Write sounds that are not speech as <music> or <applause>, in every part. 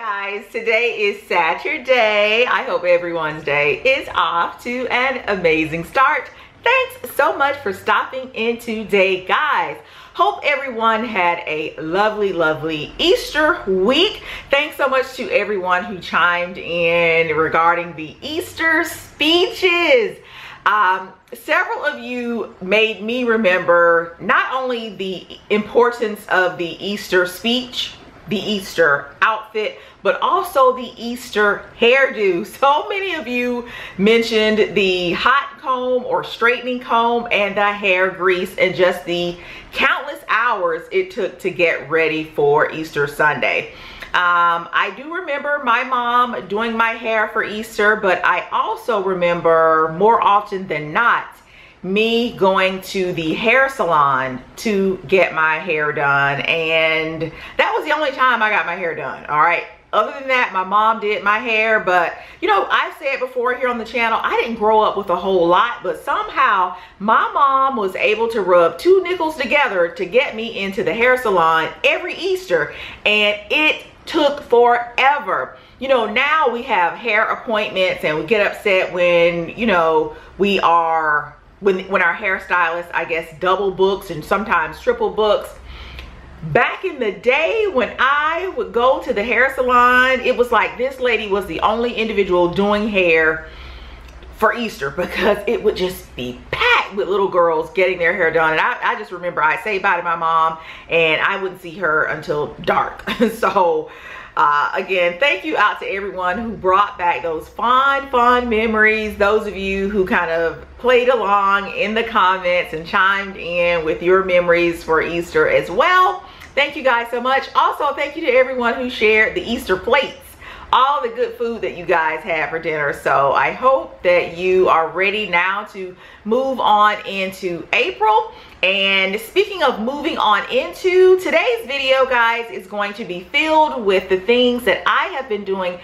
guys, today is Saturday. I hope everyone's day is off to an amazing start. Thanks so much for stopping in today, guys. Hope everyone had a lovely, lovely Easter week. Thanks so much to everyone who chimed in regarding the Easter speeches. Um, several of you made me remember not only the importance of the Easter speech, the Easter outfit, but also the Easter hairdo. <laughs> So many of you mentioned the hot comb or straightening comb and the hair grease and just the countless hours it took to get ready for Easter Sunday. Um, I do remember my mom doing my hair for Easter, but I also remember more often than not me going to the hair salon to get my hair done. And that was the only time I got my hair done all right? Other than that my mom did my hair but you know I've said before here on the channel I didn't grow up with a whole lot but somehow my mom was able to rub two nickels together to get me into the hair salon every Easter and it took forever. You know now we have hair appointments and we get upset when you know we are when when our hairstylist I guess double books and sometimes triple books. Back in the day when I would go to the hair salon it was like this lady was the only individual doing hair for Easter because it would just be packed with little girls getting their hair done and I, I just remember I'd say bye to my mom and I wouldn't see her until dark <laughs> so uh, again, thank you out to everyone who brought back those fond, fond memories. Those of you who kind of played along in the comments and chimed in with your memories for Easter as well. Thank you guys so much. Also, thank you to everyone who shared the Easter plates all the good food that you guys had for dinner. So I hope that you are ready now to move on into April. And speaking of moving on into today's video, guys, is going to be filled with the things that I have been doing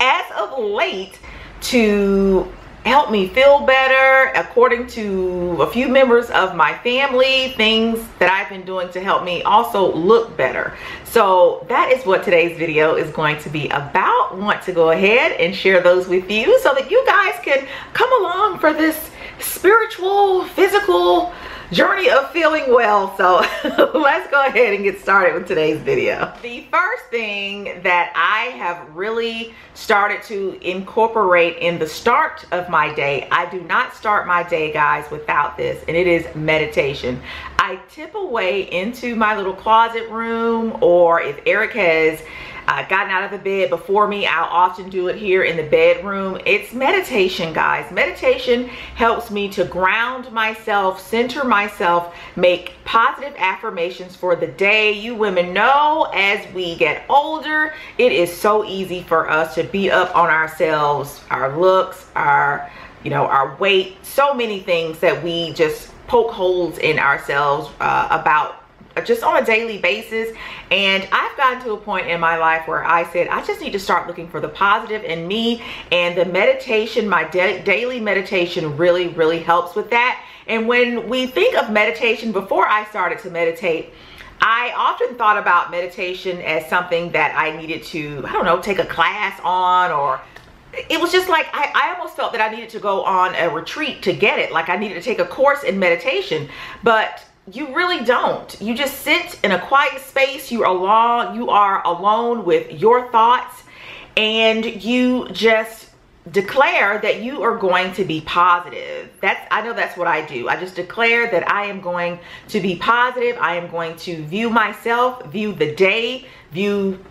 as of late to help me feel better according to a few members of my family things that I've been doing to help me also look better. So that is what today's video is going to be about. Want to go ahead and share those with you so that you guys can come along for this spiritual physical journey of feeling well. So <laughs> let's go ahead and get started with today's video. The first thing that I have really started to incorporate in the start of my day, I do not start my day guys without this and it is meditation. I tip away into my little closet room or if Eric has uh, gotten out of the bed before me. I'll often do it here in the bedroom. It's meditation, guys. Meditation helps me to ground myself, center myself, make positive affirmations for the day. You women know as we get older, it is so easy for us to be up on ourselves, our looks, our, you know, our weight, so many things that we just poke holes in ourselves uh, about just on a daily basis. And I've gotten to a point in my life where I said I just need to start looking for the positive in me. And the meditation my daily meditation really really helps with that. And when we think of meditation before I started to meditate I often thought about meditation as something that I needed to I don't know take a class on or it was just like I, I almost felt that I needed to go on a retreat to get it. Like I needed to take a course in meditation. But you really don't. You just sit in a quiet space. You are alone you are alone with your thoughts and you just declare that you are going to be positive. That's i know that's what i do. I just declare that i am going to be positive. I am going to view myself view the day view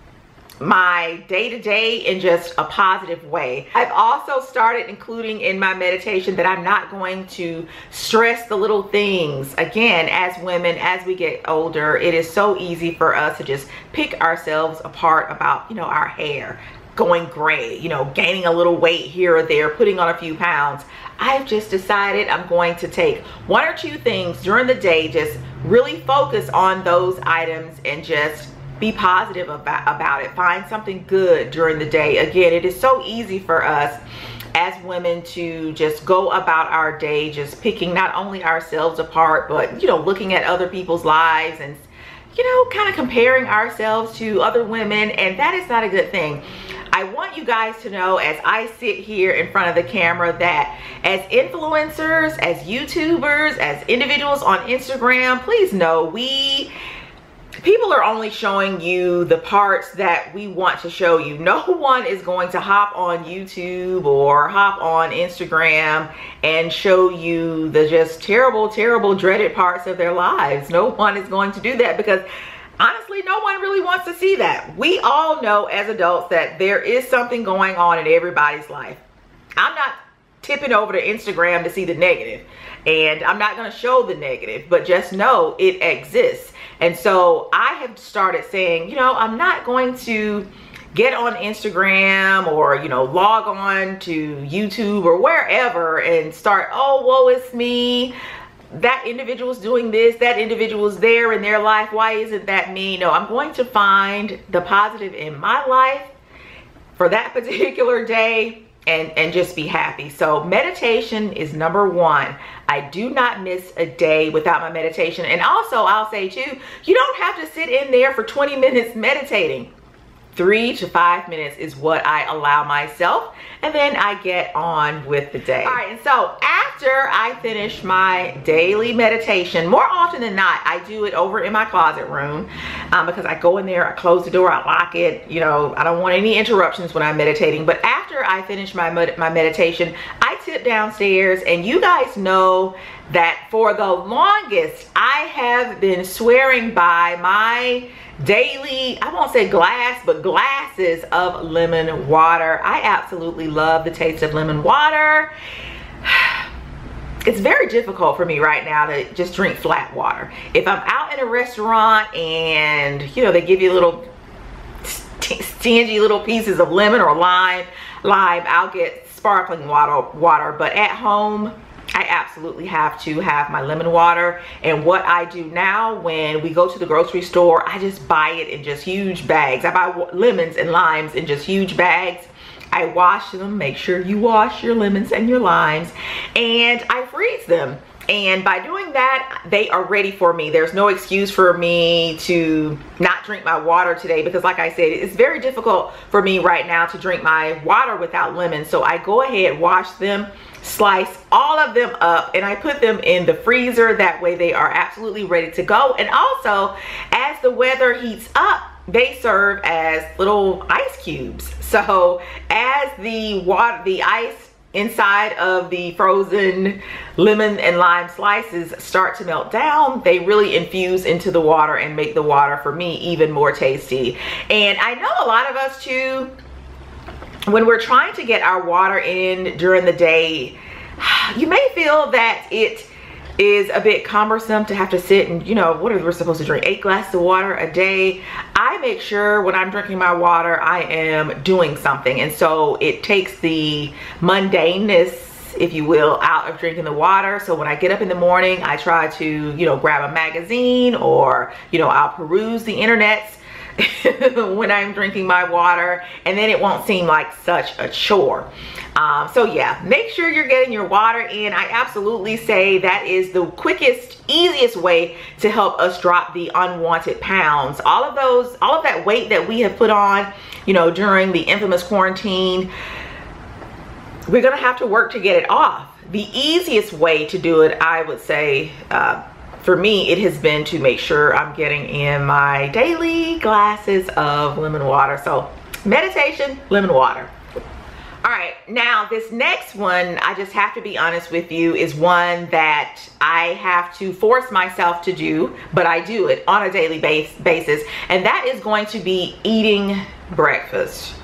my day-to-day in just a positive way. I've also started including in my meditation that I'm not going to stress the little things. Again, as women, as we get older, it is so easy for us to just pick ourselves apart about, you know, our hair going gray, you know, gaining a little weight here or there, putting on a few pounds. I've just decided I'm going to take one or two things during the day, just really focus on those items and just be positive about, about it. Find something good during the day. Again, it is so easy for us as women to just go about our day just picking not only ourselves apart but you know looking at other people's lives and you know, kind of comparing ourselves to other women, and that is not a good thing. I want you guys to know as I sit here in front of the camera that as influencers, as YouTubers, as individuals on Instagram, please know we people are only showing you the parts that we want to show you. No <laughs> one is going to hop on YouTube or hop on Instagram and show you the just terrible, terrible, dreaded parts of their lives. No <laughs> one is going to do that because honestly, no one really wants to see that. We all know as adults that there is something going on in everybody's life. I'm not tipping over to Instagram to see the negative and I'm not going to show the negative, but just know it exists. And so I have started saying, you know, I'm not going to get on Instagram or, you know, log on to YouTube or wherever and start, oh, woe is me that individual's doing this, that individual's there in their life. Why isn't that me? No, I'm going to find the positive in my life for that <laughs> particular day and, and just be happy. So meditation is number one. I do not miss a day without my meditation. And also I'll say too, you don't have to sit in there for 20 minutes meditating three to five minutes is what I allow myself and then I get on with the day. All right, and so after I finish my daily meditation, more often than not, I do it over in my closet room um, because I go in there, I close the door, I lock it, you know, I don't want any interruptions when I'm meditating. But after I finish my, my meditation, I sit downstairs and you guys know that for the longest, I have been swearing by my daily, I won't say glass, but glasses of lemon water. I absolutely love the taste of lemon water. <sighs> It's very difficult for me right now to just drink flat water. If I'm out in a restaurant and, you know, they give you little stingy little pieces of lemon or lime, lime, I'll get sparkling water, water. But at home, I absolutely have to have my lemon water. And what I do now when we go to the grocery store, I just buy it in just huge bags. I buy lemons and limes in just huge bags. I wash them, make sure you wash your lemons and your limes, and I freeze them. And by doing that, they are ready for me. There's no excuse for me to not drink my water today because like I said, it's very difficult for me right now to drink my water without lemon. So I go ahead, wash them, slice all of them up and I put them in the freezer. That way they are absolutely ready to go. And also, as the weather heats up, they serve as little ice cubes. So as the water, the ice inside of the frozen lemon and lime slices start to melt down they really infuse into the water and make the water for me even more tasty. And i know a lot of us too when we're trying to get our water in during the day, <sighs> you may feel that it is a bit cumbersome to have to sit and you know what are we supposed to drink? Eight glasses of water a day? I make sure when i'm drinking my water i am doing something. And so it takes the mundaneness if you will out of drinking the water. So when i get up in the morning i try to you know grab a magazine or you know i'll peruse the internet <laughs> when I'm drinking my water and then it won't seem like such a chore. Um, so yeah, make sure you're getting your water in. I absolutely say that is the quickest, easiest way to help us drop the unwanted pounds. All of those, all of that weight that we have put on, you know, during the infamous quarantine, we're gonna have to work to get it off. The easiest way to do it, I would say, uh, for me, it has been to make sure I'm getting in my daily glasses of lemon water. So meditation, lemon water. All right, now this next one, I just have to be honest with you, is one that I have to force myself to do, but I do it on a daily base, basis, and that is going to be eating breakfast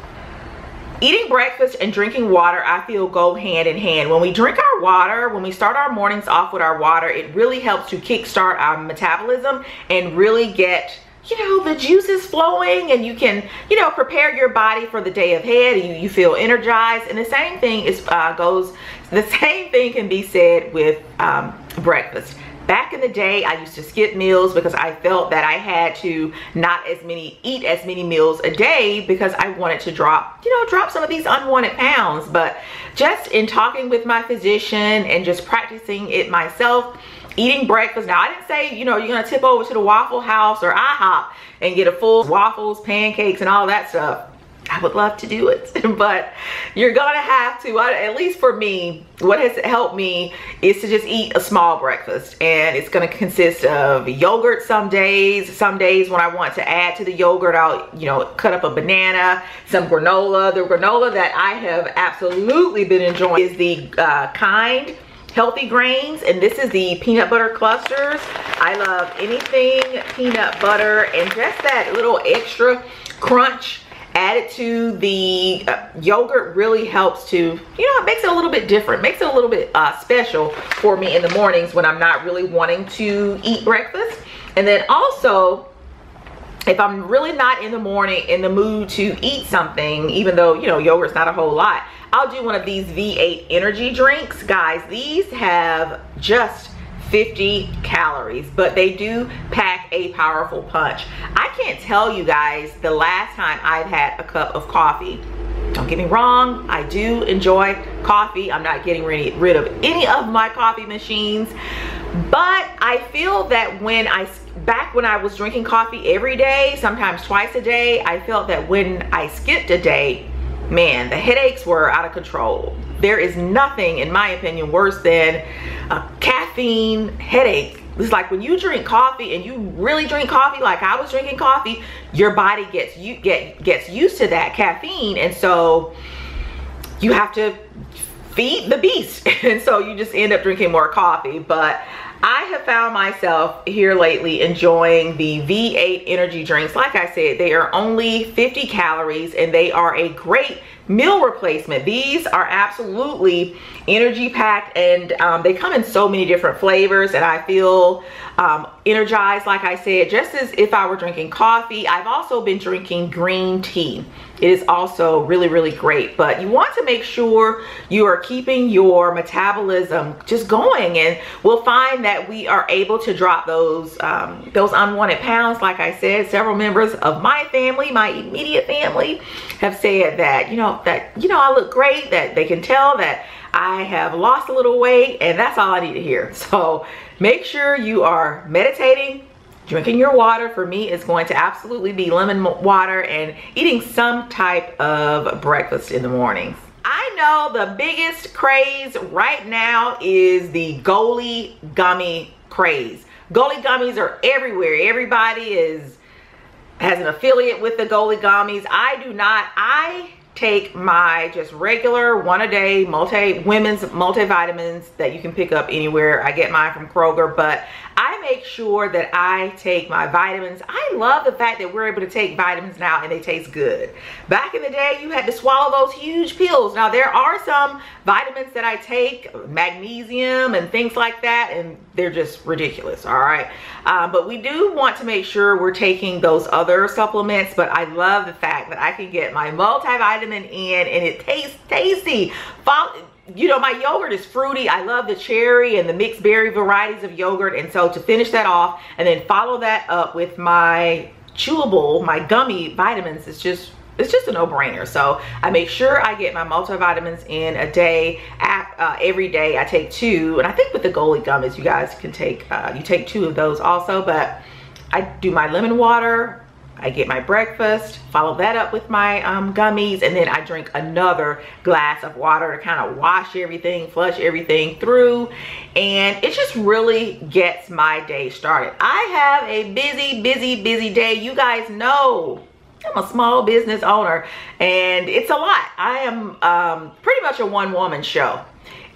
eating breakfast and drinking water i feel go hand in hand. When we drink our water when we start our mornings off with our water it really helps to kickstart our metabolism and really get you know the juices flowing and you can you know prepare your body for the day ahead you, you feel energized. And the same thing is uh, goes the <laughs> same thing can be said with um, breakfast Back in the day, I used to skip meals because I felt that I had to not as many, eat as many meals a day because I wanted to drop, you know, drop some of these unwanted pounds. But just in talking with my physician and just practicing it myself, eating breakfast. Now, I didn't say, you know, you're going to tip over to the Waffle House or IHOP and get a full waffles, pancakes, and all that stuff. I would love to do it, <laughs> but you're gonna have to, at least for me, what has helped me is to just eat a small breakfast and it's gonna consist of yogurt some days. Some days when I want to add to the yogurt, I'll, you know, cut up a banana, some granola. The granola that I have absolutely been enjoying is the uh, kind healthy grains and this is the peanut butter clusters i love anything peanut butter and just that little extra crunch added to the uh, yogurt really helps to, you know, it makes it a little bit different, makes it a little bit uh, special for me in the mornings when I'm not really wanting to eat breakfast. And then also, if I'm really not in the morning in the mood to eat something, even though, you know, yogurt's not a whole lot, I'll do one of these V8 energy drinks. Guys, these have just 50 calories, but they do pack a powerful punch. I can't tell you guys the last time I've had a cup of coffee. Don't get me wrong, I do enjoy coffee. I'm not getting rid of any of my coffee machines, but I feel that when I, back when I was drinking coffee every day, sometimes twice a day, I felt that when I skipped a day, man, the headaches were out of control. There is nothing, in my opinion, worse than a caffeine headache. It's like when you drink coffee and you really drink coffee like I was drinking coffee, your body gets you get gets used to that caffeine and so you have to feed the beast. <laughs> And so you just end up drinking more coffee, but I have found myself here lately enjoying the V8 energy drinks. Like I said, they are only 50 calories and they are a great meal replacement. These are absolutely energy packed and um, they come in so many different flavors and I feel um, energized, like I said, just as if I were drinking coffee. I've also been drinking green tea. It is also really, really great, but you want to make sure you are keeping your metabolism just going and we'll find that we are able to drop those, um, those unwanted pounds. Like I said, several members of my family, my immediate family have said that, you know, that, you know, I look great, that they can tell that I have lost a little weight and that's all I need to hear. <laughs> So make sure you are meditating, drinking your water. For me, is going to absolutely be lemon water and eating some type of breakfast in the mornings. I know the biggest craze right now is the Goli gummy craze. Goli gummies are everywhere. Everybody is has an affiliate with the Goli gummies. I do not. I take my just regular one a day multi women's multivitamins that you can pick up anywhere. I get mine from Kroger, but I make sure that I take my vitamins. I love the fact that we're able to take vitamins now and they taste good. Back in the day, you had to swallow those huge pills. Now there are some vitamins that I take, magnesium and things like that, and they're just ridiculous, all right? Um, but we do want to make sure we're taking those other supplements, but I love the fact that I can get my multivitamin in and it tastes tasty. Follow, you know, my yogurt is fruity. I love the cherry and the mixed berry varieties of yogurt. And so to finish that off and then follow that up with my chewable, my gummy vitamins, it's just it's just a no-brainer so i make sure i get my multivitamins in a day uh, every day i take two and i think with the Goli gummies you guys can take uh, you take two of those also but i do my lemon water I get my breakfast, follow that up with my um, gummies, and then I drink another glass of water to kind of wash everything, flush everything through. And it just really gets my day started. I have a busy, busy, busy day. You guys know I'm a small business owner and it's a lot. I am um, pretty much a one woman show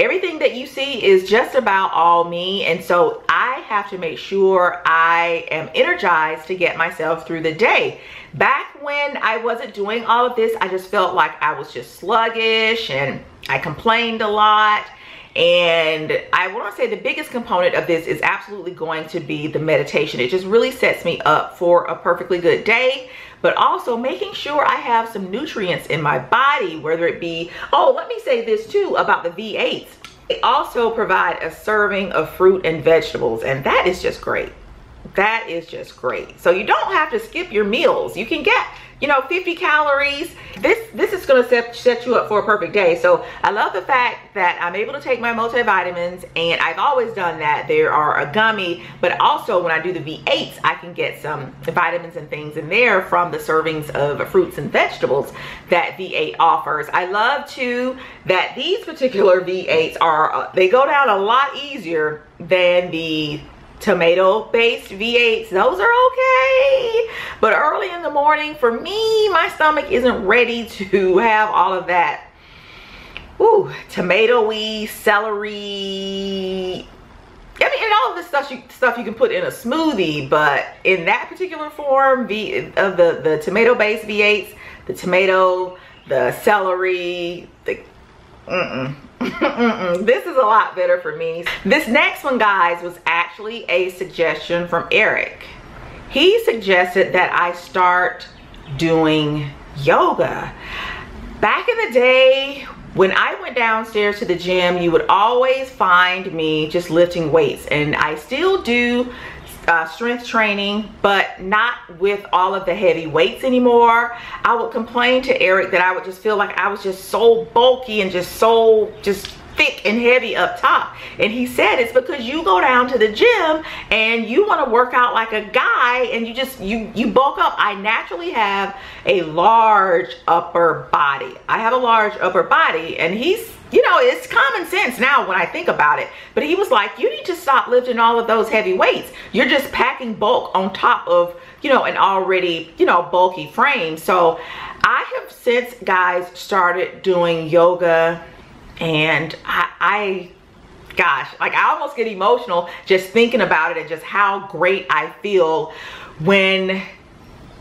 everything that you see is just about all me and so I have to make sure I am energized to get myself through the day. Back when I wasn't doing all of this, I just felt like I was just sluggish and I complained a lot. And I want to say the biggest component of this is absolutely going to be the meditation. It just really sets me up for a perfectly good day but also making sure I have some nutrients in my body, whether it be, oh, let me say this too about the V8s. They also provide a serving of fruit and vegetables, and that is just great. That is just great. So you don't have to skip your meals. You can get, you know, 50 calories. This this is gonna set, set you up for a perfect day. So I love the fact that I'm able to take my multivitamins and I've always done that. There are a gummy, but also when I do the V8s, I can get some vitamins and things in there from the servings of fruits and vegetables that V8 offers. I love too that these particular V8s are, uh, they go down a lot easier than the tomato based V8s. Those are okay. But early in the morning, for me, my stomach isn't ready <laughs> to have all of that. Ooh, tomatoey, celery. I mean, and all of this stuff you, stuff you can put in a smoothie, but in that particular form v, of the, the tomato-based V8s, the tomato, the celery, the, mm-mm, this is a lot better for me. This next one, guys, was actually a suggestion from Eric. He suggested that I start doing yoga. Back in the day, when I went downstairs to the gym, you would always find me just lifting weights. And I still do uh, strength training, but not with all of the heavy weights anymore. I would complain to Eric that I would just feel like I was just so bulky and just so just thick and heavy up top. And he said it's because you go down to the gym and you want to work out like a guy and you just, you, you bulk up. I naturally have a large upper body. I have a large upper body and he's you know, it's common sense now when I think about it. But he was like, you need to stop lifting all of those heavy weights. You're just packing bulk on top of, you know, an already, you know, bulky frame. So I have since, guys, started doing yoga and I, I gosh, like I almost get emotional just thinking about it and just how great I feel when,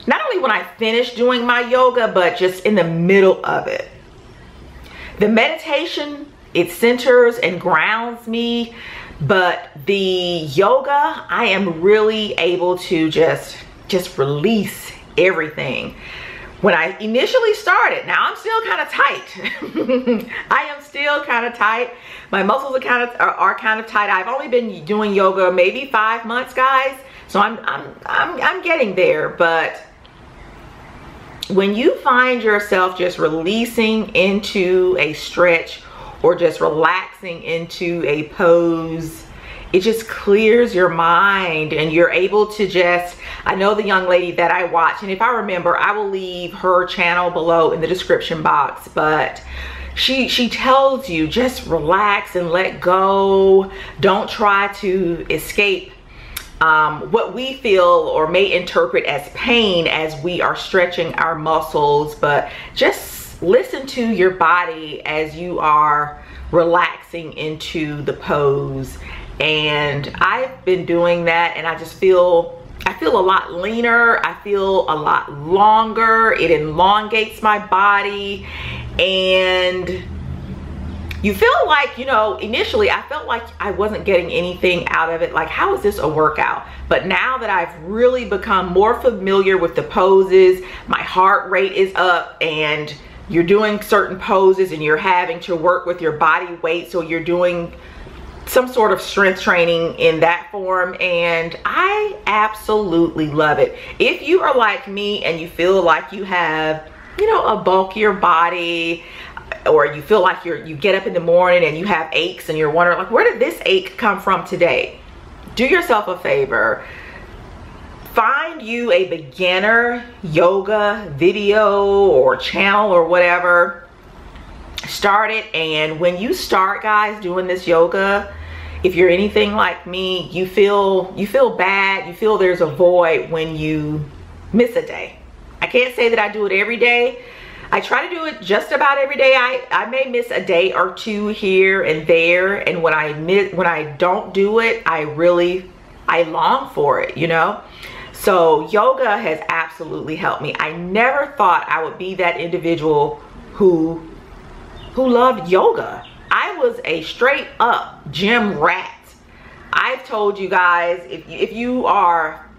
not only when I finish doing my yoga, but just in the middle of it the meditation, it centers and grounds me, but the yoga, I am really able to just, just release everything. When I initially started, now I'm still kind of tight. <laughs> I am still kind of tight. My muscles are kind of are, are kind of tight. I've only been doing yoga maybe five months, guys. So I'm I'm I'm I'm getting there, but when you find yourself just releasing into a stretch or just relaxing into a pose, it just clears your mind and you're able to just, I know the young lady that I watch, and if I remember, I will leave her channel below in the description box, but she she tells you just relax and let go. Don't try to escape um, what we feel or may interpret as pain as we are stretching our muscles, but just listen to your body as you are relaxing into the pose. And I've been doing that and I just feel I feel a lot leaner. I feel a lot longer. It elongates my body and you feel like, you know, initially I felt like I wasn't getting anything out of it. Like, how is this a workout? But now that I've really become more familiar with the poses, my heart rate is up and you're doing certain poses and you're having to work with your body weight. So you're doing some sort of strength training in that form and I absolutely love it. If you are like me and you feel like you have, you know, a bulkier body, or you feel like you're you get up in the morning and you have aches and you're wondering like where did this ache come from today? Do yourself a favor. Find you a beginner yoga video or channel or whatever. Start it. And when you start guys doing this yoga if you're anything like me you feel you feel bad. You feel there's a void when you miss a day. I can't say that i do it every day I try to do it just about every day. I, I may miss a day or two here and there. And when I miss, when I don't do it, I really, I long for it, you know? So yoga has absolutely helped me. I never thought I would be that individual who, who loved yoga. I was a straight up gym rat. I've told you guys, if, if you are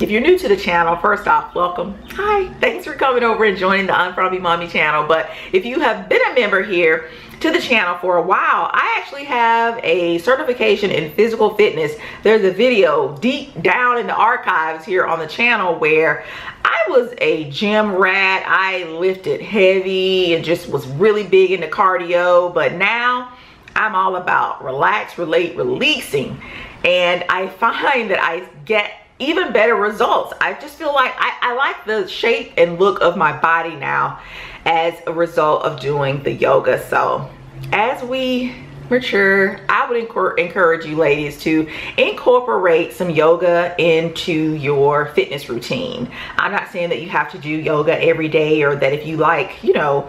if you're new to the channel, first off, welcome. Hi, thanks for coming over and joining the Unfrumpy Mommy channel. But if you have been a member here to the channel for a while, I actually have a certification in physical fitness. There's a video deep down in the archives here on the channel where I was a gym rat. I lifted heavy and just was really big into cardio. But now I'm all about relax, relate, releasing. And I find that I get even better results. I just feel like I, I like the shape and look of my body now as a result of doing the yoga. So as we mature, I would encourage you ladies to incorporate some yoga into your fitness routine. I'm not saying that you have to do yoga every day or that if you like, you know,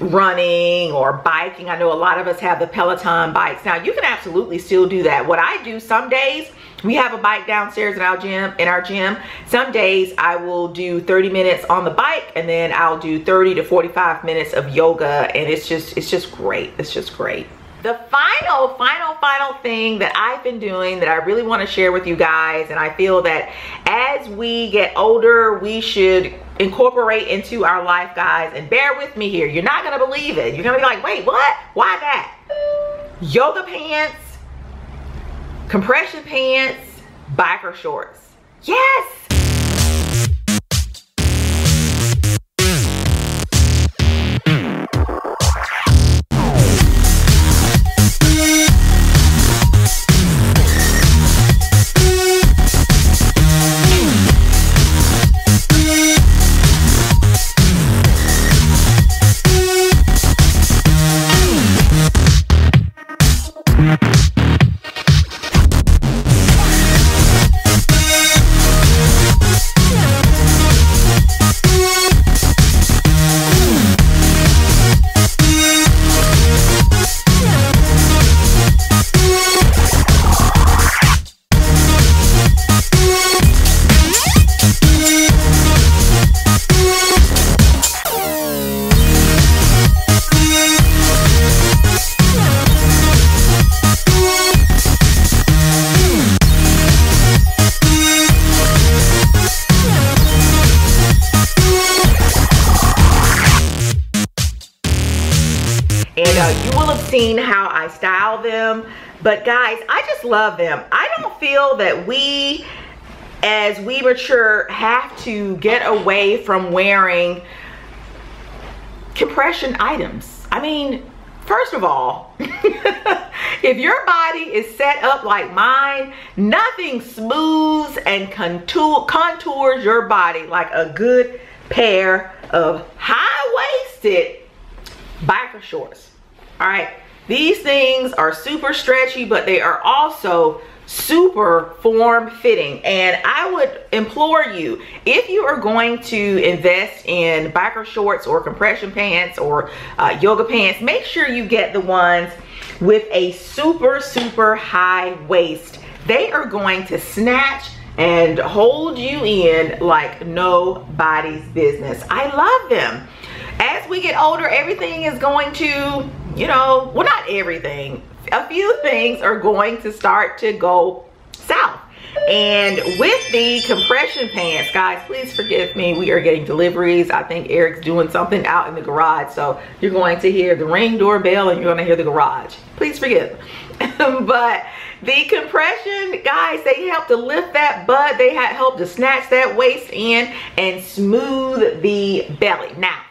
running or biking. I know a lot of us have the Peloton bikes. Now you can absolutely still do that. What I do some days we have a bike downstairs in our gym in our gym. Some days i will do 30 minutes on the bike and then i'll do 30 to 45 minutes of yoga and it's just it's just great. It's just great. The final final final thing that i've been doing that i really want to share with you guys and i feel that as we get older we should incorporate into our life guys and bear with me here. You're not gonna believe it. You're gonna be like wait what? Why that? Yoga pants compression pants, biker shorts. Yes! Them. But guys, I just love them. I don't feel that we, as we mature, have to get away from wearing compression items. I mean, first of all, <laughs> if your body is set up like mine, nothing smooths and contour, contours your body like a good pair of high-waisted biker shorts. All right, these things are super stretchy, but they are also super form fitting. And I would implore you if you are going to invest in biker shorts or compression pants or uh, yoga pants make sure you get the ones with a super super high waist. They are going to snatch and hold you in like nobody's business. I love them. As we get older everything is going to you know, well, not everything. A few things are going to start to go south. And with the compression pants, guys, please forgive me. We are getting deliveries. I think Eric's doing something out in the garage. So you're going to hear the ring doorbell and you're going to hear the garage. Please forgive. <laughs> but the compression, guys, they help to lift that butt. They help to snatch that waist in and smooth the belly. Now,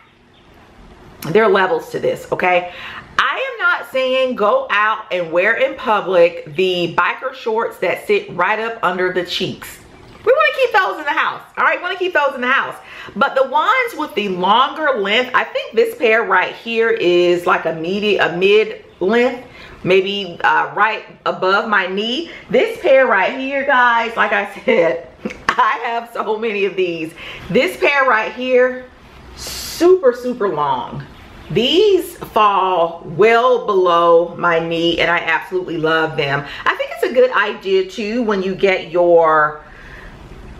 there are levels to this, okay? I am not saying go out and wear in public the biker shorts that sit right up under the cheeks. We want to keep those in the house. All right, we want to keep those in the house. But the ones with the longer length, I think this pair right here is like a midi, a mid length, maybe uh, right above my knee. This pair right here, guys, like I said, <laughs> I have so many of these. This pair right here, super, super long. These fall well below my knee and I absolutely love them. I think it's a good idea too when you get your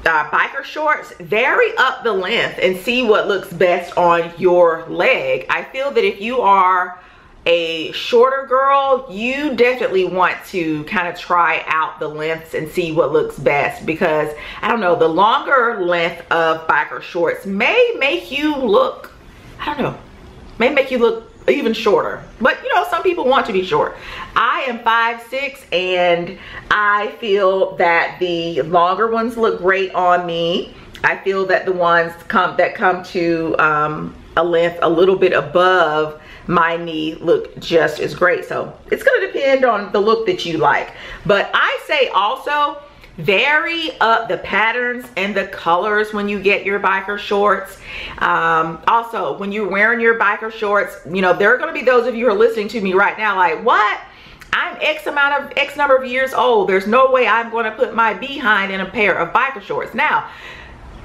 uh, biker shorts, vary up the length and see what looks best on your leg. I feel that if you are a shorter girl, you definitely want to kind of try out the lengths and see what looks best because I don't know, the longer length of biker shorts may make you look, I don't know, may make you look even shorter. But you know, some people want to be short. I am five six, and I feel that the longer ones look great on me. I feel that the ones come that come to um, a length a little bit above my knee look just as great. So it's gonna depend on the look that you like. But I say also, vary up the patterns and the colors when you get your biker shorts. Um, also, when you're wearing your biker shorts, you know, there are gonna be those of you who are listening to me right now like, what? I'm X amount of X number of years old. There's no way I'm gonna put my behind in a pair of biker shorts. Now,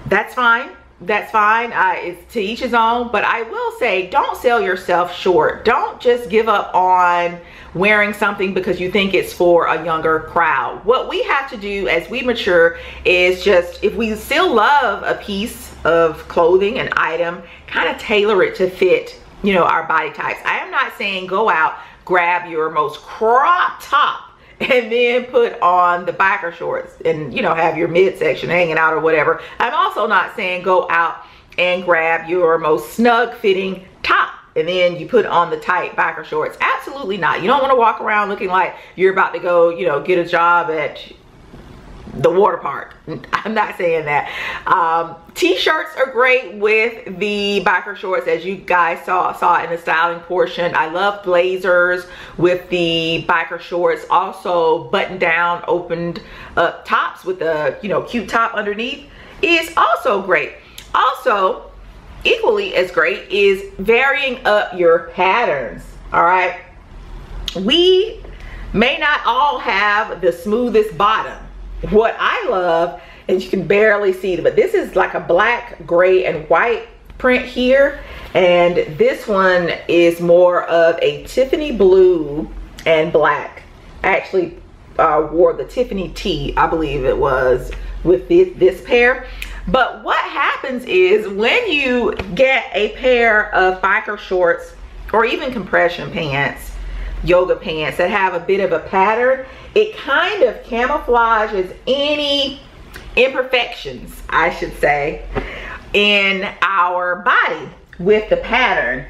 that's fine that's fine. Uh, it's to each his own but i will say don't sell yourself short. Don't just give up on wearing something because you think it's for a younger crowd. What we have to do as we mature is just if we still love a piece of clothing an item kind of tailor it to fit you know our body types. I am not saying go out grab your most crop top <laughs> and then put on the biker shorts and you know have your midsection hanging out or whatever. I'm also not saying go out and grab your most snug fitting top and then you put on the tight biker shorts. Absolutely not. You don't want to walk around looking like you're about to go you know get a job at the water park. I'm not saying that. Um, T-shirts are great with the biker shorts as you guys saw, saw in the styling portion. I love blazers with the biker shorts. Also button down, opened up tops with a you know cute top underneath is also great. Also, equally as great is varying up your patterns, all right? We may not all have the smoothest bottom what I love, and you can barely see, but this is like a black, gray, and white print here. And this one is more of a Tiffany blue and black. I actually uh, wore the Tiffany T, I believe it was, with this, this pair. But what happens is when you get a pair of biker shorts or even compression pants, yoga pants that have a bit of a pattern, it kind of camouflages any imperfections, I should say, in our body with the pattern.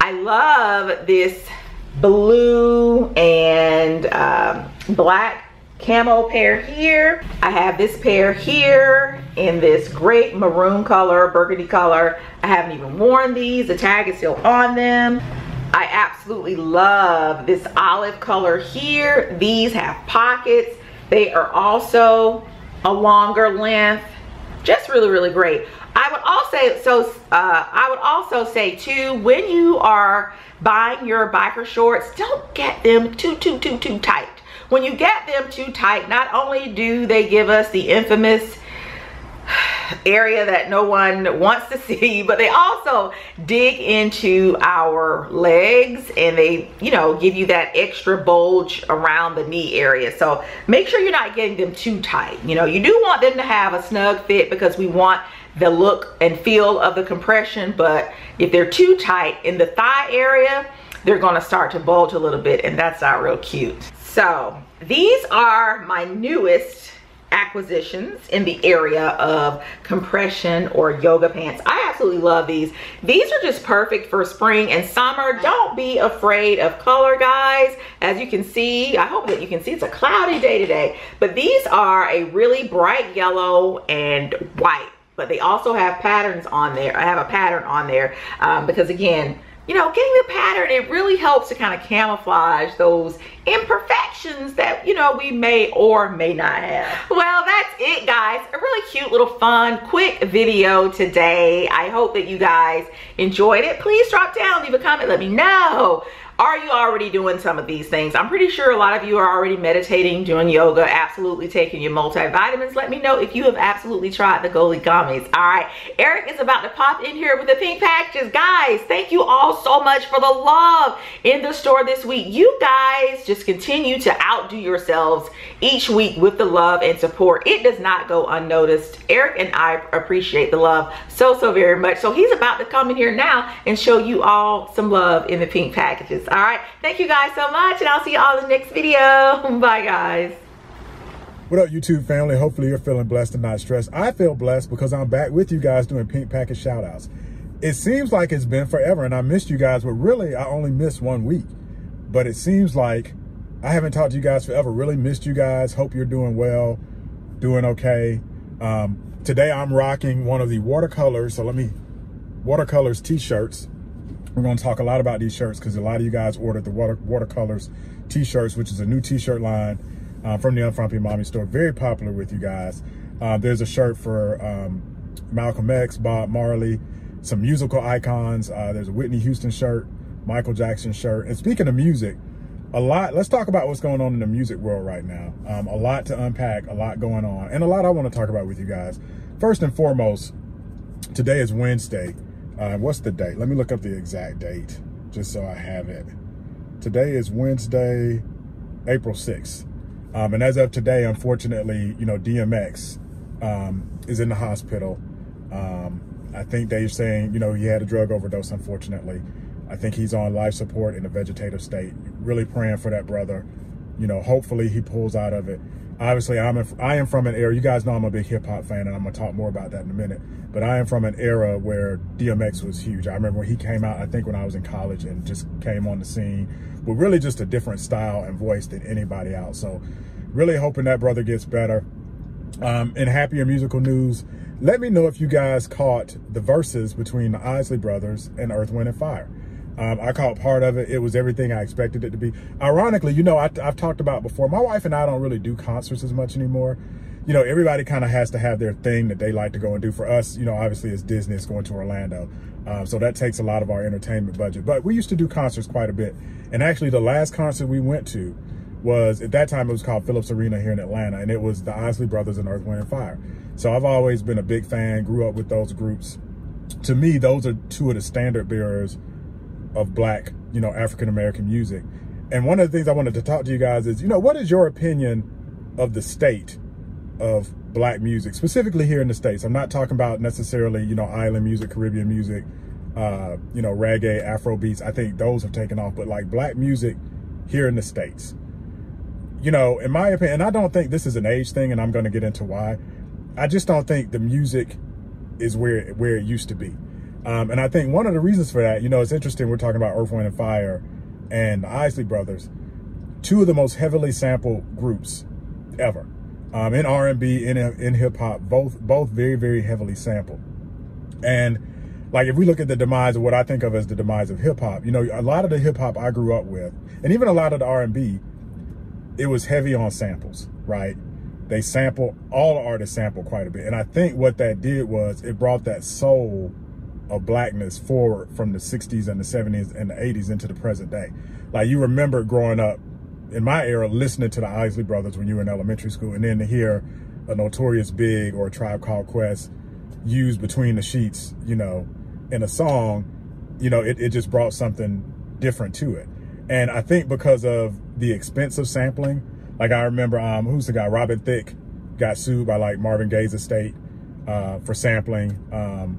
I love this blue and um, black camo pair here. I have this pair here in this great maroon color, burgundy color. I haven't even worn these. The tag is still on them. I absolutely love this olive color here. These have pockets. They are also a longer length. Just really, really great. I would also so uh, I would also say too when you are buying your biker shorts, don't get them too too too too tight. When you get them too tight, not only do they give us the infamous area that no one wants to <laughs> see but they also dig into our legs and they you know give you that extra bulge around the knee area. So make sure you're not getting them too tight. You know you do want them to have a snug fit because we want the look and feel of the compression but if they're too tight in the thigh area they're going to start to bulge a little bit and that's not real cute. So these are my newest acquisitions in the area of compression or yoga pants. I absolutely love these. These are just perfect for spring and summer. Don't be afraid of color, guys. As you can see, I hope that you can see it's a cloudy day today, but these are a really bright yellow and white, but they also have patterns on there. I have a pattern on there um, because again, you know, getting the pattern, it really helps to kind of camouflage those imperfections that, you know, we may or may not have. Well, that's it, guys. A really cute little fun, quick video today. I hope that you guys enjoyed it. Please drop down, leave a comment, let me know. Are you already doing some of these things? I'm pretty sure a lot of you are already meditating, doing yoga, absolutely taking your multivitamins. Let me know if you have absolutely tried the Goli Gummies. All right, Eric is about to pop in here with the pink packages. Guys, thank you all so much for the love in the store this week. You guys just continue to outdo yourselves each week with the love and support. It does not go unnoticed. Eric and I appreciate the love so, so very much. So he's about to come in here now and show you all some love in the pink packages. All right. Thank you guys so much. And I'll see you all in the next video. <laughs> Bye, guys. What up, YouTube family? Hopefully you're feeling blessed and not stressed. I feel blessed because I'm back with you guys doing Pink Package shoutouts. It seems like it's been forever and I missed you guys, but really I only missed one week. But it seems like I haven't talked to you guys forever. Really missed you guys. Hope you're doing well, doing okay. Um, today I'm rocking one of the watercolors. So let me, watercolors t-shirts. We're going to talk a lot about these shirts because a lot of you guys ordered the water watercolors t-shirts, which is a new t-shirt line uh, from the Unfrumpy Mommy store. Very popular with you guys. Uh, there's a shirt for um, Malcolm X, Bob Marley, some musical icons. Uh, there's a Whitney Houston shirt, Michael Jackson shirt. And speaking of music, a lot, let's talk about what's going on in the music world right now. Um, a lot to unpack, a lot going on, and a lot I want to talk about with you guys. First and foremost, today is Wednesday. Uh, what's the date? Let me look up the exact date just so I have it. Today is Wednesday, April 6th. Um, and as of today, unfortunately, you know, DMX um, is in the hospital. Um, I think they're saying, you know, he had a drug overdose, unfortunately. I think he's on life support in a vegetative state. Really praying for that brother. You know, hopefully he pulls out of it. Obviously, I'm a, I am from an era, you guys know I'm a big hip hop fan and I'm gonna talk more about that in a minute, but I am from an era where DMX was huge. I remember when he came out, I think when I was in college and just came on the scene with really just a different style and voice than anybody else. So really hoping that brother gets better. Um, in happier musical news, let me know if you guys caught the verses between the Isley Brothers and Earth, Wind, and Fire. Um, I caught part of it. It was everything I expected it to be. Ironically, you know, I, have talked about before, my wife and I don't really do concerts as much anymore. You know, everybody kind of has to have their thing that they like to go and do. For us, you know, obviously it's Disney, it's going to Orlando. Um, so that takes a lot of our entertainment budget. But we used to do concerts quite a bit. And actually the last concert we went to was, at that time it was called Phillips Arena here in Atlanta. And it was the Isley Brothers and Earth, Wind, and Fire. So I've always been a big fan, grew up with those groups. To me, those are two of the standard bearers of black, you know, African American music. And one of the things I wanted to talk to you guys is, you know, what is your opinion of the state of black music, specifically here in the States? I'm not talking about necessarily, you know, island music, Caribbean music, uh, you know, reggae, Afro beats. I think those have taken off, but like black music here in the States. You know, in my opinion, and I don't think this is an age thing, and I'm going to get into why. I just don't think the music is where where it used to be. Um, and I think one of the reasons for that, you know, it's interesting. We're talking about Earth, Wind, and Fire and the Isley Brothers, two of the most heavily sampled groups ever. Um, in R&B, in, in hip hop, both, both very, very heavily sampled. And like, if we look at the demise of what I think of as the demise of hip hop, you know, a lot of the hip hop I grew up with, and even a lot of the R&B, it was heavy on samples, right? They sample, all artists sample quite a bit. And I think what that did was it brought that soul of blackness forward from the 60s and the 70s and the 80s into the present day. Like you remember growing up in my era, listening to the Isley Brothers when you were in elementary school, and then to hear a Notorious Big or a Tribe Called Quest used between the sheets, you know, in a song, you know, it, it just brought something different to it. And I think because of the expense of sampling, like I remember, um, who's the guy, Robin Thicke, got sued by like Marvin Gaye's estate uh, for sampling. Um,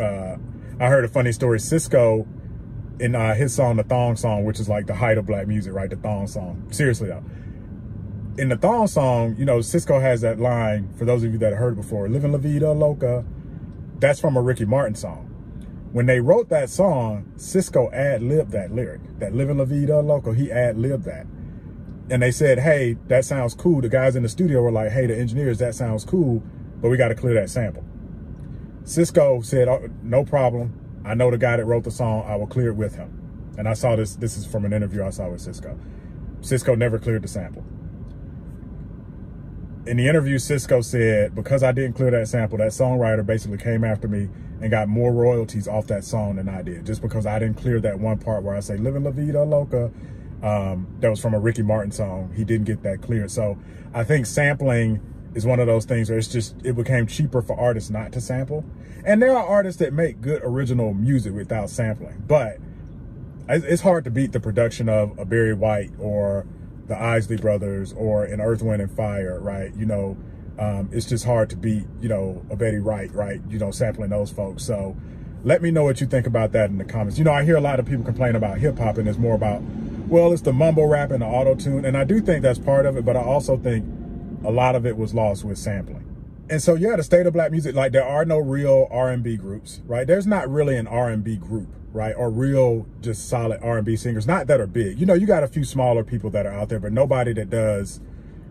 uh, I heard a funny story. Sisqó in uh, his song, the Thong Song, which is like the height of black music, right? The Thong Song. Seriously though. In the Thong Song, you know, Sisqó has that line, for those of you that heard it before, Living La Vida Loca. That's from a Ricky Martin song. When they wrote that song, Sisqó ad-libbed that lyric, that Living La Vida Loca, he ad-libbed that. And they said, hey, that sounds cool. The guys in the studio were like, hey, the engineers, that sounds cool, but we got to clear that sample. Sisqó said, oh, no problem. I know the guy that wrote the song. I will clear it with him. And I saw this. This is from an interview I saw with Sisqó. Sisqó never cleared the sample. In the interview, Sisqó said, because I didn't clear that sample, that songwriter basically came after me and got more royalties off that song than I did. Just because I didn't clear that one part where I say, living La Vida Loca, um, that was from a Ricky Martin song. He didn't get that cleared. So I think sampling is one of those things where it's just, it became cheaper for artists not to sample. And there are artists that make good original music without sampling, but it's hard to beat the production of a Barry White or the Isley Brothers or an Earth, Wind and Fire, right? You know, um, it's just hard to beat, you know, a Betty Wright, right? You know, sampling those folks. So Let me know what you think about that in the comments. You know, I hear a lot of people complain about hip hop and it's more about, well, it's the mumble rap and the auto tune. And I do think that's part of it, but I also think a lot of it was lost with sampling. And so, yeah, the state of black music, like there are no real R&B groups, right? There's not really an R&B group, right? Or real just solid R&B singers, not that are big. You know, you got a few smaller people that are out there, but nobody that does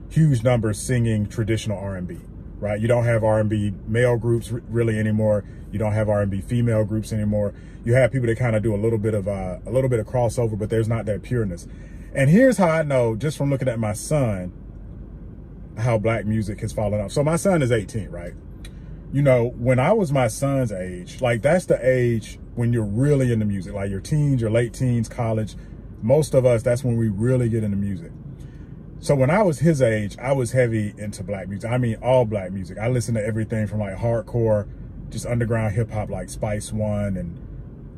huge numbers singing traditional R&B, right? You don't have R&B male groups really anymore. You don't have R&B female groups anymore. You have people that kind of do a little bit of uh, a little bit of crossover, but there's not that pureness. And here's how I know, just from looking at my son, how black music has fallen off. So my son is 18, right? You know, when I was my son's age, like that's the age when you're really into music, like your teens, your late teens, college. Most of us, that's when we really get into music. So when I was his age, I was heavy into black music. I mean, all black music. I listened to everything from like hardcore, just underground hip hop, like Spice One and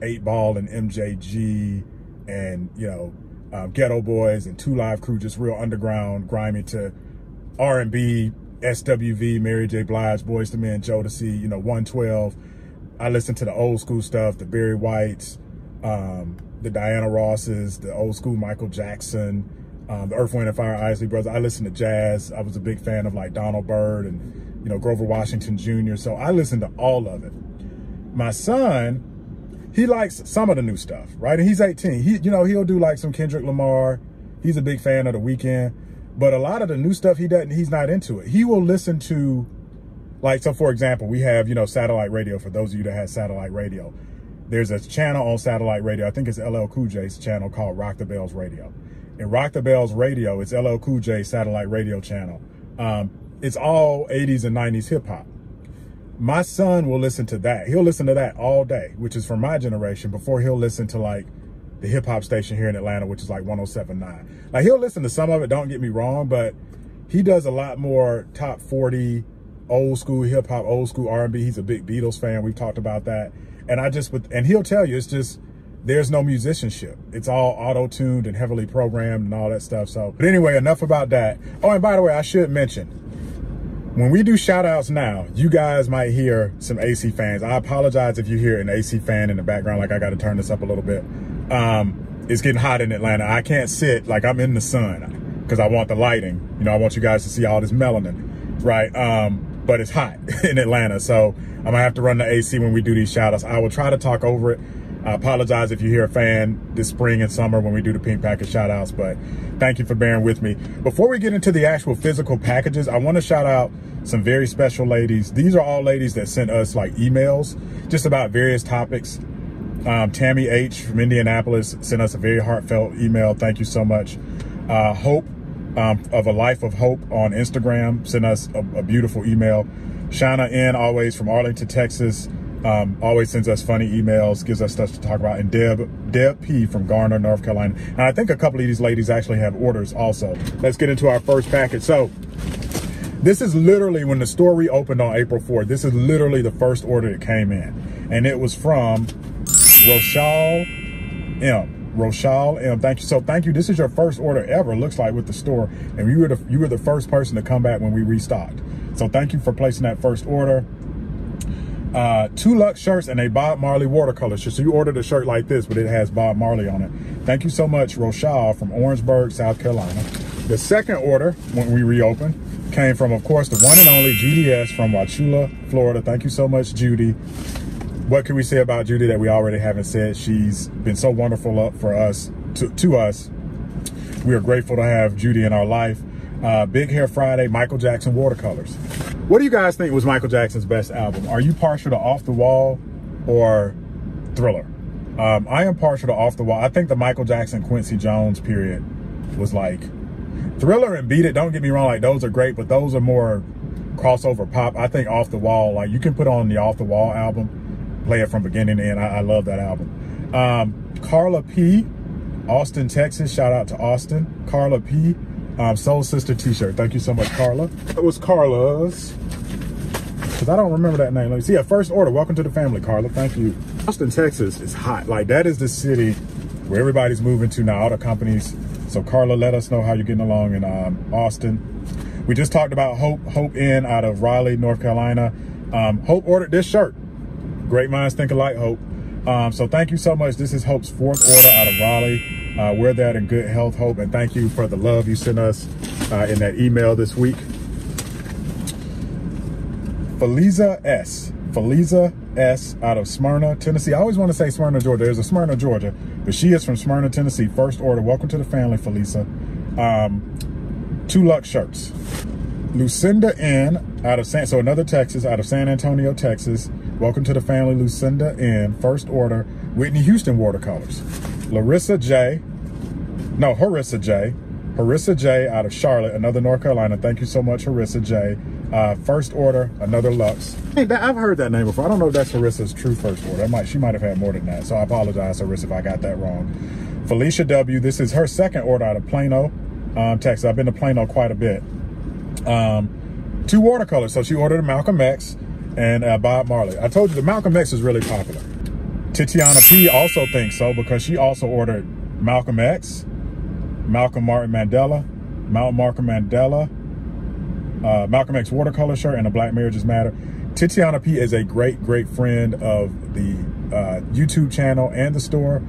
Eight Ball and MJG, and you know, um, Geto Boys and Two Live Crew, just real underground, grimy to R&B, SWV, Mary J. Blige, Boyz II Men, Jodeci, you know, 112. I listen to the old school stuff, the Barry Whites, um, the Diana Rosses, the old school Michael Jackson, um, the Earth, Wind and Fire, Isley Brothers. I listen to jazz. I was a big fan of like Donald Byrd and, you know, Grover Washington Jr. So I listen to all of it. My son, he likes some of the new stuff, right? And he's 18. He, you know, he'll do like some Kendrick Lamar. He's a big fan of The Weeknd. But a lot of the new stuff he doesn't, he's not into it. He will listen to, like, so for example, we have, you know, satellite radio for those of you that have satellite radio. There's a channel on satellite radio, I think it's LL Cool J's channel called Rock the Bells Radio. And Rock the Bells Radio, it's LL Cool J satellite radio channel. Um, it's all 80s and 90s hip hop. My son will listen to that. He'll listen to that all day, which is from my generation, before he'll listen to like the hip hop station here in Atlanta, which is like 107.9. Like he'll listen to some of it, don't get me wrong, but he does a lot more top 40 old school hip hop, old school R&B. He's a big Beatles fan. We've talked about that. And I just, with and he'll tell you, it's just, there's no musicianship. It's all auto-tuned and heavily programmed and all that stuff. So, but anyway, enough about that. Oh, and by the way, I should mention, when we do shout outs now, you guys might hear some AC fans. I apologize if you hear an AC fan in the background, like I got to turn this up a little bit. Um, it's getting hot in Atlanta. I can't sit like I'm in the sun because I want the lighting. You know, I want you guys to see all this melanin, right? Um, but it's hot <laughs> in Atlanta. So I'm gonna have to run the AC when we do these shout outs. I will try to talk over it. I apologize if you hear a fan this spring and summer when we do the pink package shout outs, but thank you for bearing with me. Before we get into the actual physical packages, I want to shout out some very special ladies. These are all ladies that sent us like emails just about various topics um, Tammy H from Indianapolis sent us a very heartfelt email. Thank you so much. Uh, Hope um, of a Life of Hope on Instagram sent us a, a beautiful email. Shauna N, always from Arlington, Texas, um, always sends us funny emails, gives us stuff to talk about. And Deb, Deb P from Garner, North Carolina. And I think a couple of these ladies actually have orders also. Let's get into our first package. So this is literally when the store reopened on April 4th. This is literally the first order that came in. And it was from Rochelle M. Rochelle M. Thank you. So thank you. This is your first order ever, looks like, with the store. And you were the you were the first person to come back when we restocked. So thank you for placing that first order. Uh, two Lux shirts and a Bob Marley watercolor shirt. So you ordered a shirt like this, but it has Bob Marley on it. Thank you so much, Rochelle from Orangeburg, South Carolina. The second order, when we reopened, came from, of course, the one and only Judy S. from Wauchula, Florida. Thank you so much, Judy what can we say about Judy that we already haven't said? She's been so wonderful up for us, to, to us. We are grateful to have Judy in our life. Uh, Big Hair Friday, Michael Jackson Watercolors. What do you guys think was Michael Jackson's best album? Are you partial to Off the Wall or Thriller? Um, I am partial to Off the Wall. I think the Michael Jackson, Quincy Jones period was like Thriller and Beat It. Don't get me wrong, like those are great, but those are more crossover pop. I think Off the Wall, like you can put on the Off the Wall album play it from beginning to end. I, I love that album. Um, Carla P, Austin, Texas. Shout out to Austin. Carla P, um, Soul Sister t-shirt. Thank you so much, Carla. It was Carla's. Because I don't remember that name. Let me see. Yeah, first order. Welcome to the family, Carla. Thank you. Austin, Texas is hot. Like, that is the city where everybody's moving to now, all the companies. So, Carla, let us know how you're getting along in um, Austin. We just talked about Hope, Hope N out of Raleigh, North Carolina. Um, Hope ordered this shirt Great minds think alike, Hope. Um, so thank you so much. This is Hope's fourth order out of Raleigh. Uh, we're that in good health, Hope, and thank you for the love you sent us uh, in that email this week. Feliza S. Feliza S. out of Smyrna, Tennessee. I always want to say Smyrna, Georgia. There's a Smyrna, Georgia, but she is from Smyrna, Tennessee. First order. Welcome to the family, Felisa. Um, two Lux shirts. Lucinda N. out of San, so another Texas, out of San Antonio, Texas. Welcome to the family, Lucinda in First order, Whitney Houston watercolors. Larissa J. No, Harissa J. Harissa J. out of Charlotte, another North Carolina. Thank you so much, Harissa J. Uh, first order, another Lux. Hey, that, I've heard that name before. I don't know if that's Harissa's true first order. might, she might have had more than that. So I apologize, Harissa, if I got that wrong. Felicia W. This is her second order out of Plano, um, Texas. I've been to Plano quite a bit. Um, two watercolors. So she ordered a Malcolm X and uh, Bob Marley. I told you the Malcolm X is really popular. Titiana P also thinks so because she also ordered Malcolm X, Malcolm Martin Mandela, Mount Markham Mandela, uh, Malcolm X watercolor shirt, and a Black Marriages Matter. Titiana P is a great, great friend of the uh, YouTube channel and the store.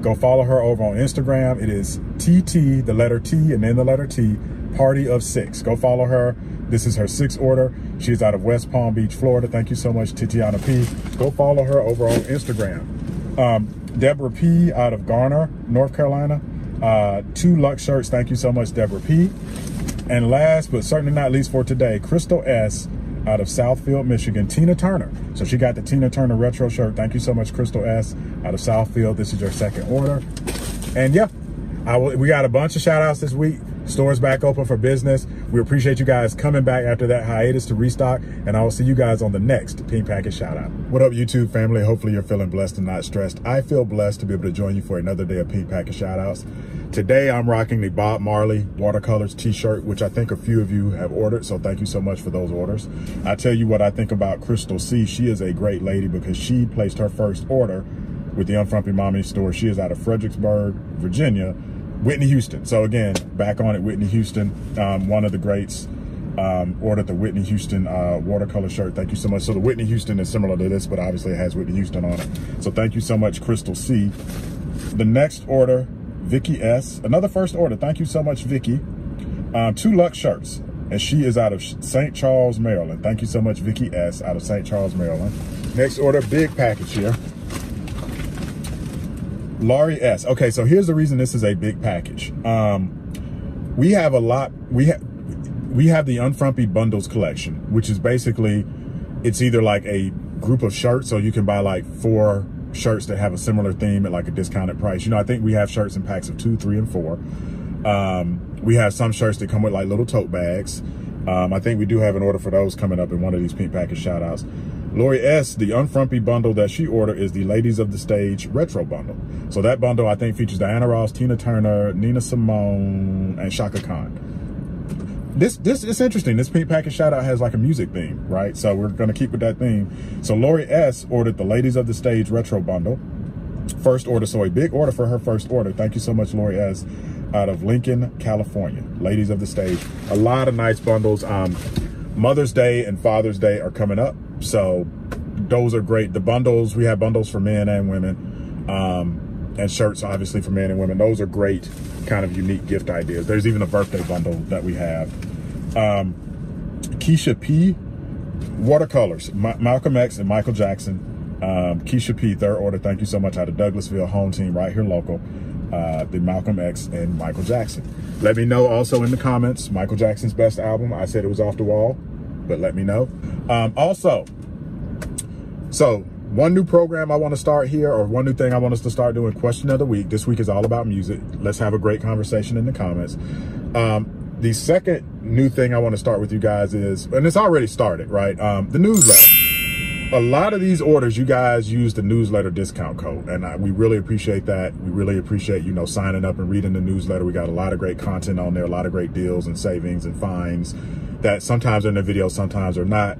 Go follow her over on Instagram. It is TT, the letter T, and then the letter T, Party of Six. Go follow her. This is her sixth order. She's out of West Palm Beach, Florida. Thank you so much, Titiana P. Go follow her over on Instagram. Um, Deborah P. out of Garner, North Carolina. Uh, two Lux shirts. Thank you so much, Deborah P. And last but certainly not least for today, Crystal S out of Southfield, Michigan, Tina Turner. So she got the Tina Turner retro shirt. Thank you so much, Crystal S out of Southfield. This is your second order. And yeah, will, we got a bunch of shout outs this week. Stores back open for business. We appreciate you guys coming back after that hiatus to restock. And I will see you guys on the next Pink Package shout out. What up, YouTube family? Hopefully you're feeling blessed and not stressed. I feel blessed to be able to join you for another day of Pink Package shout outs. Today I'm rocking the Bob Marley watercolors t-shirt, which I think a few of you have ordered. So thank you so much for those orders. I tell you what I think about Crystal C. She is a great lady because she placed her first order with the Unfrumpy Mommy store. She is out of Fredericksburg, Virginia, Whitney Houston. So again, back on it, Whitney Houston, um, one of the greats, um, ordered the Whitney Houston uh, watercolor shirt. Thank you so much. So the Whitney Houston is similar to this, but obviously it has Whitney Houston on it. So thank you so much, Crystal C. The next order, Vicky S. Another first order. Thank you so much, Vicky. Um, two Lux shirts. And she is out of St. Charles, Maryland. Thank you so much, Vicky S. out of St. Charles, Maryland. Next order, big package here. Laurie S. Okay, so here's the reason this is a big package. Um, we have a lot. We have we have the Unfrumpy Bundles collection, which is basically it's either like a group of shirts, so you can buy like four shirts that have a similar theme at like a discounted price. You know, I think we have shirts in packs of two, three, and four. Um, we have some shirts that come with like little tote bags. Um, I think we do have an order for those coming up in one of these pink package shout outs. Lori S., the Unfrumpy bundle that she ordered is the Ladies of the Stage Retro Bundle. So that bundle, I think, features Diana Ross, Tina Turner, Nina Simone, and Chaka Khan. This this is interesting. This pink package shout out has like a music theme, right? So we're gonna keep with that theme. So Lori S ordered the Ladies of the Stage Retro Bundle. First order, so a big order for her first order. Thank you so much, Lori S out of Lincoln, California. Ladies of the Stage. A lot of nice bundles. Um, Mother's Day and Father's Day are coming up. So those are great. The bundles, we have bundles for men and women. Um, and shirts, obviously, for men and women. Those are great kind of unique gift ideas. There's even a birthday bundle that we have. Um, Keisha P. Watercolors, Ma Malcolm X and Michael Jackson. Um, Keisha P. Third order, thank you so much out of Douglasville, home team right here local. Uh, the Malcolm X and Michael Jackson. Let me know also in the comments, Michael Jackson's best album. I said it was Off the Wall, but let me know. Um, also, so one new program I want to start here, or one new thing I want us to start doing, question of the week. This week is all about music. Let's have a great conversation in the comments. Um, the second new thing I want to start with you guys is, and it's already started, right? Um, the newsletter. A lot of these orders, you guys use the newsletter discount code, and I, we really appreciate that. We really appreciate, you know, signing up and reading the newsletter. We got a lot of great content on there, a lot of great deals and savings and finds that sometimes are in the video, sometimes are not.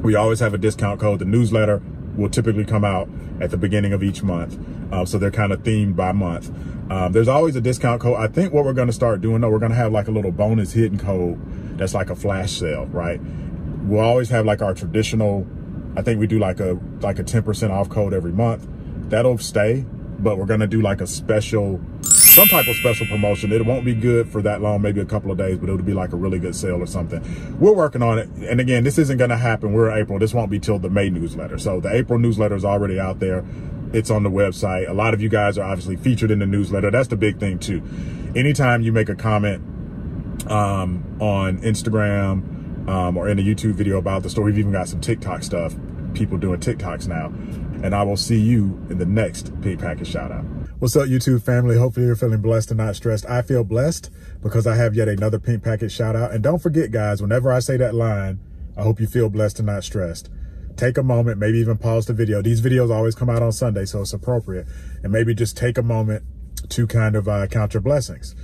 We always have a discount code. The newsletter will typically come out at the beginning of each month. Uh, so they're kind of themed by month. Um, there's always a discount code. I think what we're going to start doing, though, we're going to have like a little bonus hidden code that's like a flash sale, right? We'll always have like our traditional I think we do like a like a 10% off code every month. That'll stay, but we're gonna do like a special, some type of special promotion. It won't be good for that long, maybe a couple of days, but it'll be like a really good sale or something. We're working on it. And again, this isn't gonna happen. We're April. This won't be till the May newsletter. So the April newsletter is already out there. It's on the website. A lot of you guys are obviously featured in the newsletter. That's the big thing too. Anytime you make a comment um, on Instagram um, or in a YouTube video about the store, we've even got some TikTok stuff, people doing TikToks now. And I will see you in the next Pink Package shout out. What's up, YouTube family? Hopefully you're feeling blessed and not stressed. I feel blessed because I have yet another Pink Package shout out. And don't forget, guys, whenever I say that line, I hope you feel blessed and not stressed take a moment, maybe even pause the video. These videos always come out on Sunday, so it's appropriate. And maybe just take a moment to kind of uh, count your blessings.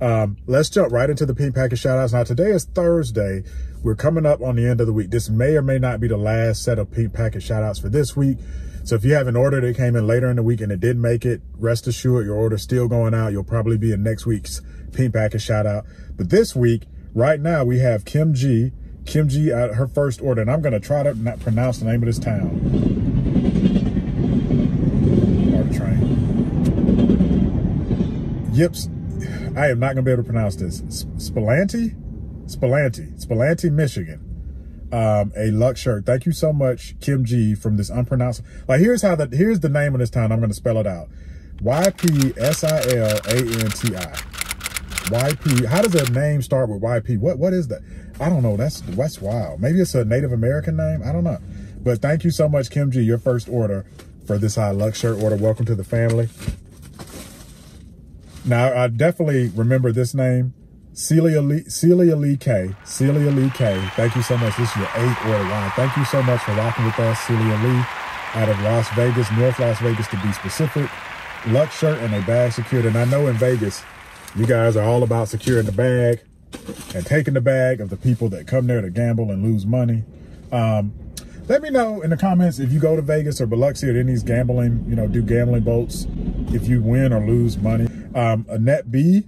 Um, let's jump right into the pink package shout outs. Now, today is Thursday. We're coming up on the end of the week. This may or may not be the last set of pink package shout outs for this week. So if you have an order that came in later in the week and it didn't make it, rest assured your order's still going out. You'll probably be in next week's pink package shout out. But this week, right now, we have Kim G Kim G, uh, her first order, and I'm going to try to not pronounce the name of this town. train. Yips, I am not going to be able to pronounce this. Spillanti? Spillanti. Spillanti, Michigan. Um, a Lux shirt. Thank you so much, Kim G, from this unpronounceable. Like, here's how the, here's the name of this town. I'm going to spell it out. Y P S I L A N T I. Y P. How does a name start with YP? What What is that? I don't know. That's that's wild. Maybe it's a Native American name. I don't know. But thank you so much, Kim G. Your first order for this high Lux shirt order. Welcome to the family. Now I definitely remember this name, Celia Lee, Celia Lee K. Celia Lee K. Thank you so much. This is your eighth order. Wow. Thank you so much for rocking with us, Celia Lee, out of Las Vegas, North Las Vegas to be specific. Lux shirt and a bag secured. And I know in Vegas, you guys are all about securing the bag and taking the bag of the people that come there to gamble and lose money. Um, let me know in the comments if you go to Vegas or Biloxi or any of these gambling, you know, do gambling boats, if you win or lose money. Um, Annette B,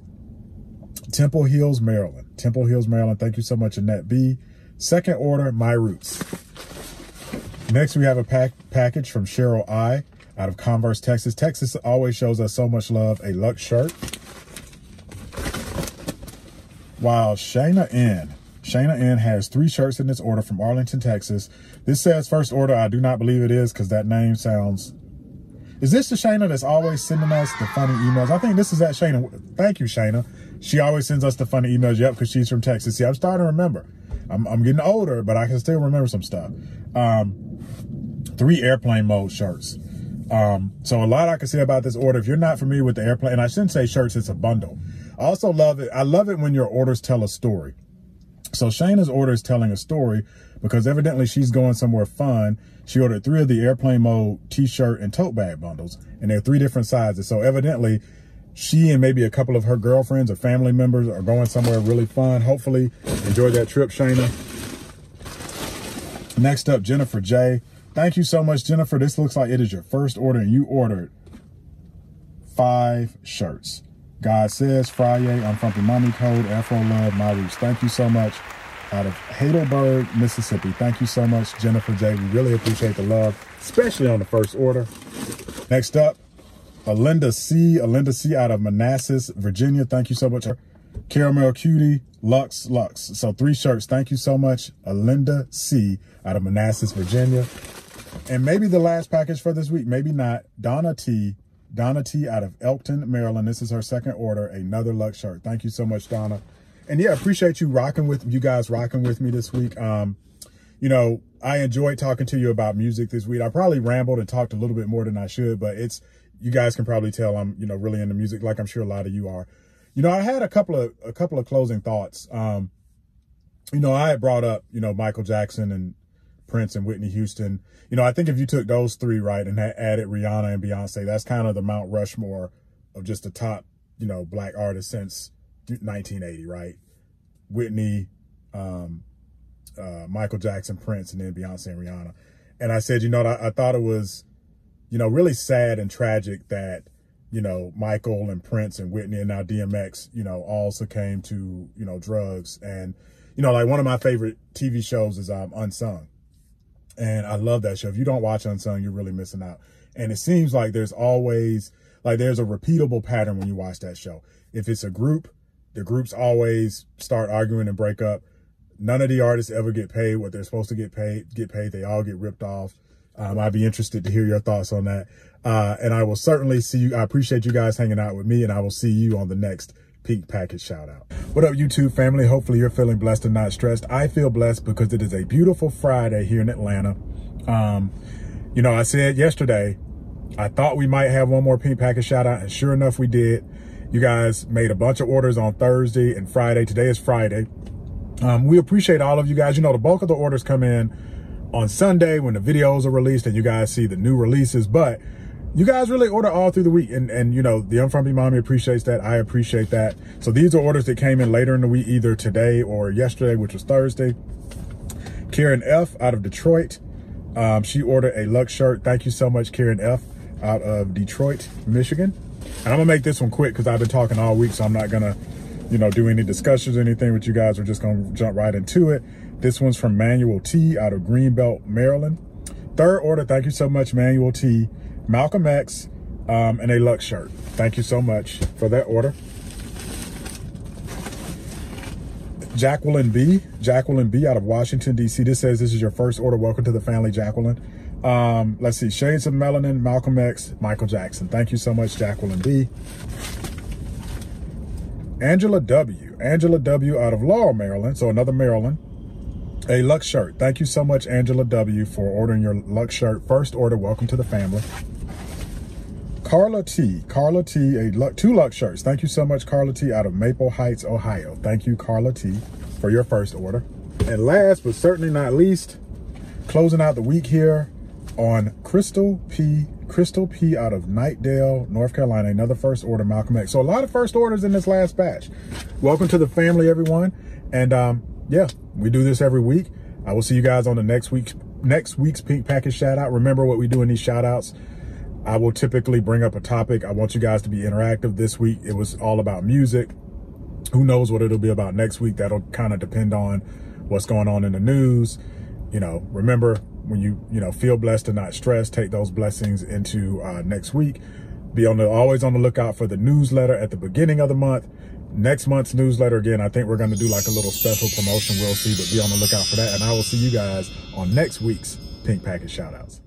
Temple Hills, Maryland. Temple Hills, Maryland. Thank you so much, Annette B. Second order, My Roots. Next, we have a pack package from Cheryl I out of Converse, Texas. Texas always shows us so much love. A Lux shirt. While Shayna N. Shayna N has three shirts in this order from Arlington, Texas. This says first order. I do not believe it is because that name sounds. Is this the Shayna that's always sending us the funny emails? I think this is that Shayna. Thank you, Shayna. She always sends us the funny emails. Yep, because she's from Texas. See, I'm starting to remember. I'm, I'm getting older, but I can still remember some stuff. Um, three airplane mode shirts. Um, so a lot I can say about this order. If you're not familiar with the airplane, and I shouldn't say shirts, it's a bundle. I also love it. I love it when your orders tell a story. So Shayna's order is telling a story because evidently she's going somewhere fun. She ordered three of the airplane mode t-shirt and tote bag bundles, and they're three different sizes. So evidently she and maybe a couple of her girlfriends or family members are going somewhere really fun. Hopefully enjoy that trip, Shayna. Next up, Jennifer J. Thank you so much, Jennifer. This looks like it is your first order and you ordered five shirts. God says, Friday, I'm from the Money Code, Afro Love, My Roots. Thank you so much. Out of Heidelberg, Mississippi. Thank you so much, Jennifer J. We really appreciate the love, especially on the first order. Next up, Alinda C. Alinda C. out of Manassas, Virginia. Thank you so much. Caramel Cutie, Lux, Lux. So three shirts. Thank you so much, Alinda C. out of Manassas, Virginia. And maybe the last package for this week, maybe not. Donna T. Donna T out of Elkton, Maryland. This is her second order, another Lux shirt. Thank you so much, Donna. And yeah, appreciate you rocking with you guys rocking with me this week. Um, you know, I enjoyed talking to you about music this week. I probably rambled and talked a little bit more than I should, but it's you guys can probably tell I'm, you know, really into music like I'm sure a lot of you are. You know, I had a couple of a couple of closing thoughts. Um, you know, I had brought up, you know, Michael Jackson and Prince and Whitney Houston. You know, I think if you took those three right and added Rihanna and Beyonce, that's kind of the Mount Rushmore of just the top, you know, black artists since 1980, right? Whitney, um, uh, Michael Jackson, Prince, and then Beyonce and Rihanna. And I said, you know, I, I thought it was, you know, really sad and tragic that, you know, Michael and Prince and Whitney and now DMX, you know, all succumbed to, you know, drugs. And, you know, like one of my favorite TV shows is um, Unsung And I love that show. If you don't watch Unsung, you're really missing out. And it seems like there's always, like there's a repeatable pattern when you watch that show. If it's a group, the groups always start arguing and break up. None of the artists ever get paid what they're supposed to get paid, get paid. They all get ripped off. Um, I'd be interested to hear your thoughts on that. Uh, and I will certainly see you. I appreciate you guys hanging out with me and I will see you on the next Pink Package shout out. What up, YouTube family? Hopefully you're feeling blessed and not stressed. I feel blessed because it is a beautiful Friday here in Atlanta. Um, you know, I said yesterday, I thought we might have one more Pink Package shout out, and sure enough, we did. You guys made a bunch of orders on Thursday and Friday. Today is Friday. Um, we appreciate all of you guys. You know, the bulk of the orders come in on Sunday when the videos are released and you guys see the new releases, but you guys really order all through the week. And, and you know, the Unfrumpy Mommy appreciates that. I appreciate that. So these are orders that came in later in the week, either today or yesterday, which was Thursday. Karen F out of Detroit. Um, she ordered a Lux shirt. Thank you so much, Karen F out of Detroit, Michigan. And I'm gonna make this one quick because I've been talking all week, so I'm not gonna, you know, do any discussions or anything with you guys. We're just gonna jump right into it. This one's from Manuel T out of Greenbelt, Maryland. Third order, thank you so much, Manuel T. Malcolm X, um, and a Lux shirt. Thank you so much for that order. Jacqueline B. Jacqueline B. out of Washington, D.C. This says this is your first order. Welcome to the family, Jacqueline. Um, let's see. Shades of Melanin, Malcolm X, Michael Jackson. Thank you so much, Jacqueline B. Angela W. Angela W. out of Laurel, Maryland. So another Maryland. A Lux shirt. Thank you so much, Angela W. for ordering your Lux shirt. First order. Welcome to the family. Carla T. Carla T. A Lux, two Lux shirts. Thank you so much, Carla T. out of Maple Heights, Ohio. Thank you, Carla T. for your first order. And last but certainly not least, closing out the week here, on Crystal P. Crystal P out of Knightdale, North Carolina. Another first order, Malcolm X. So a lot of first orders in this last batch. Welcome to the family, everyone. And um, yeah, we do this every week. I will see you guys on the next week's next week's Pink Package shout out. Remember what we do in these shout outs. I will typically bring up a topic. I want you guys to be interactive. This week, it was all about music. Who knows what it'll be about next week? That'll kind of depend on what's going on in the news. You know, remember, when you, you know, feel blessed and not stressed, take those blessings into uh, next week. Be on the always on the lookout for the newsletter at the beginning of the month. Next month's newsletter, again, I think we're going to do like a little special promotion. We'll see, but be on the lookout for that. And I will see you guys on next week's Pink Package Shoutouts.